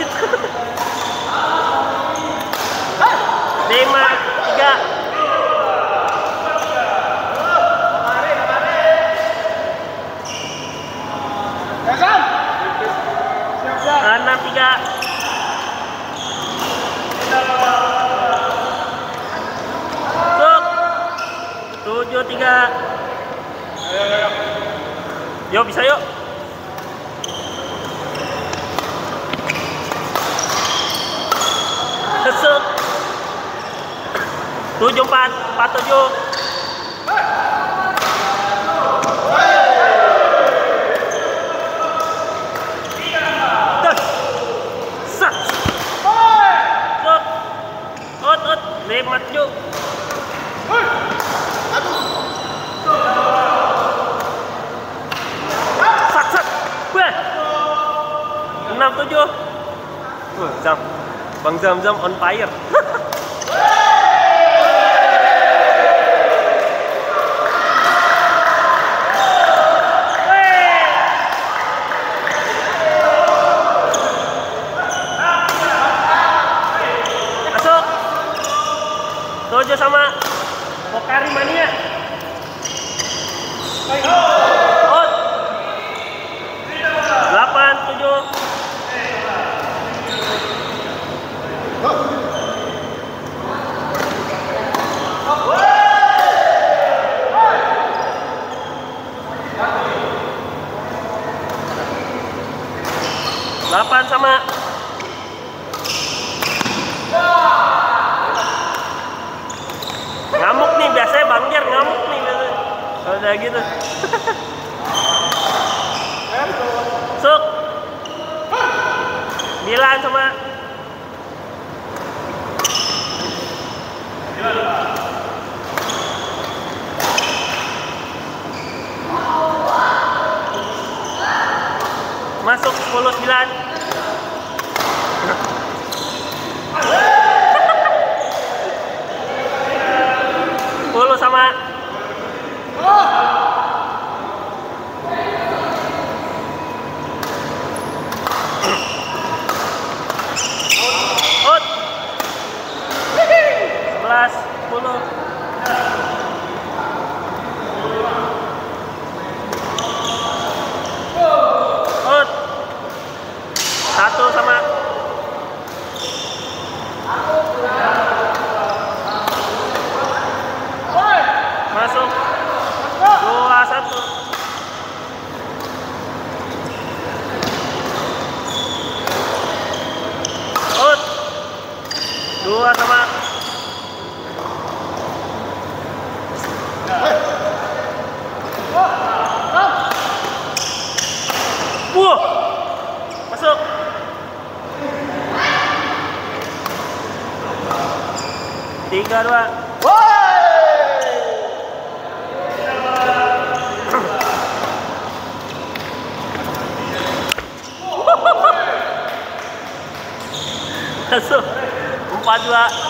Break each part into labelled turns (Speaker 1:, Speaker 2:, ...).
Speaker 1: wasit lima tiga. Enam tiga. Tujuh tiga. Yo bisa yuk Masuk. Tujuh empat empat tujuh. Sat, sat. Wah. Enam tujuh. Bang on fire. Weh. Masuk. Tujuh sama Pokari Mania. Out. Delapan, tujuh. Delapan sama ngamuk nih biasanya Bang ngamuk nih biasanya. udah gitu. Suk Dilan sama Masuk 10 9 10 sama Out. 11 10 Out Satu sama Masuk Dua satu Out Dua sama Wah Masuk Tiga dua Masuk. Empat dua. Lah,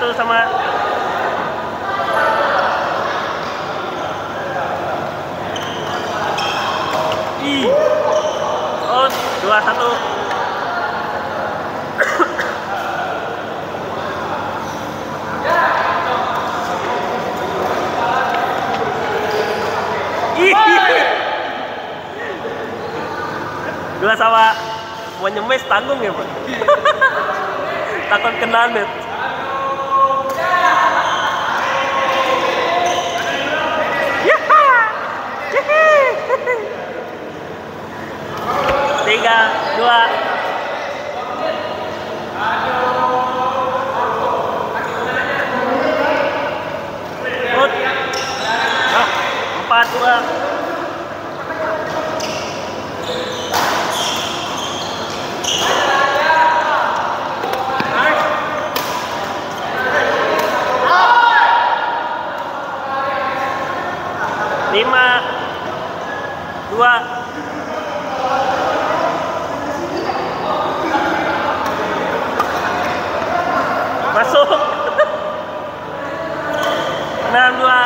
Speaker 1: Satu sama Ih. Oh, dua satu. Dua sama mau nyemes tanggung ya, Pak. Takut kena net. Tiga dua. Ut. Ah, empat lima. Dua masuk enam dua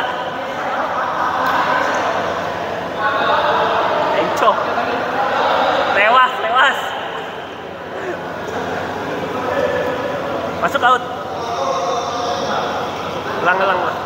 Speaker 1: encok lewas lewas masuk out. Elang elang lah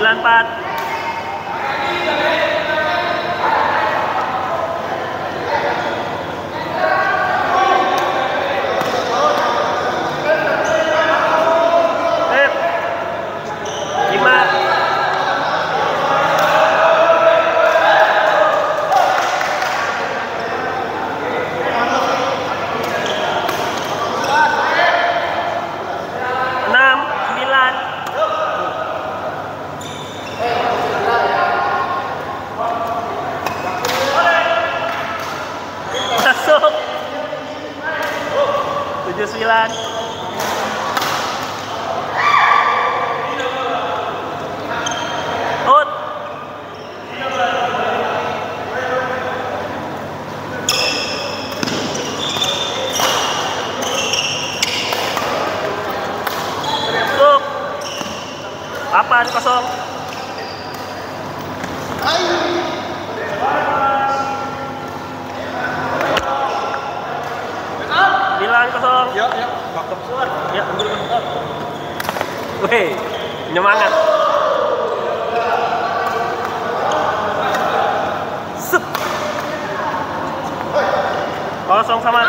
Speaker 1: 94 9 8 kosong. Ayo. Kosong
Speaker 2: Ya, ya.
Speaker 1: Ya, ambil bentar. Weh, nyemangat. Sep. Kosong sama.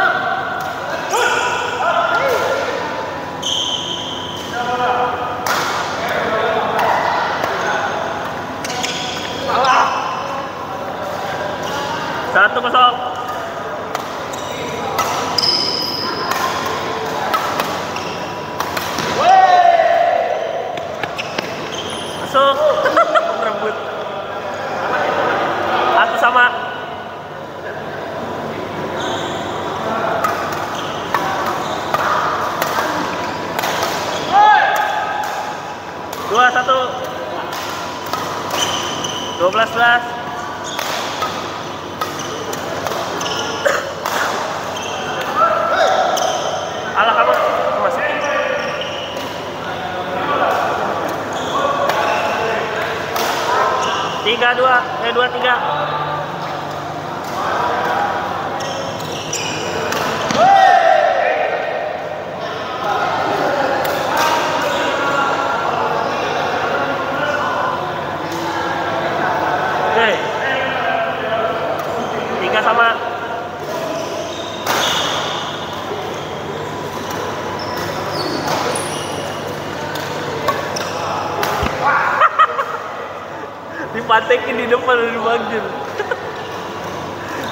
Speaker 1: 12 belas tiga dua eh dua tiga. Udah dipanggil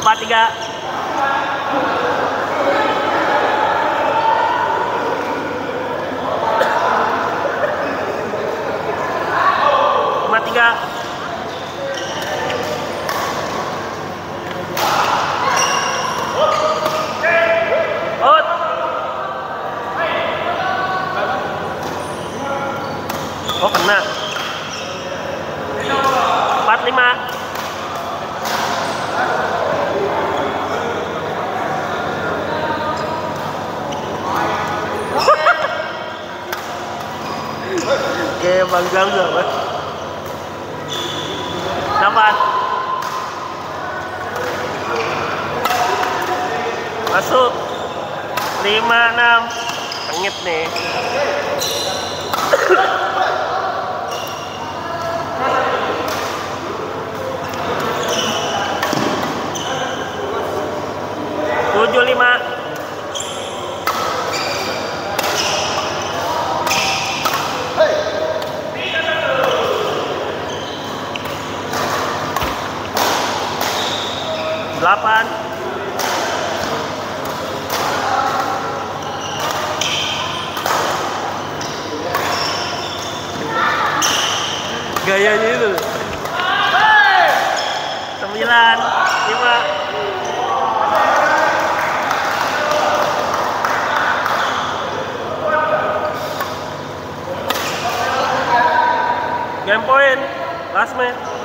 Speaker 1: empat tiga. Empat tiga out oh kena empat lima Kayak Bang Zamzam eh. Dapat Masuk. Lima enam. Tengit nih. Tujuh lima. Delapan gayanya itu. Sembilan lima. Game point last man